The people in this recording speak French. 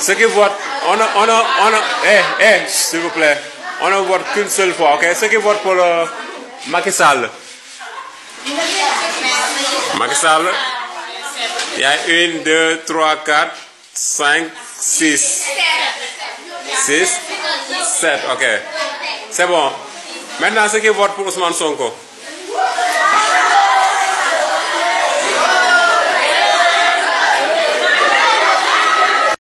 Ceux qui votent, on a, on a, on a, eh, eh, s'il vous plaît, on ne vote qu'une seule fois, ok? Ceux qui votent pour le Macky Sall. Macky Sall. Il y a une, deux, trois, quatre, cinq, six. Six, sept, ok. C'est bon. Maintenant, ceux qui votent pour Ousmane Sonko.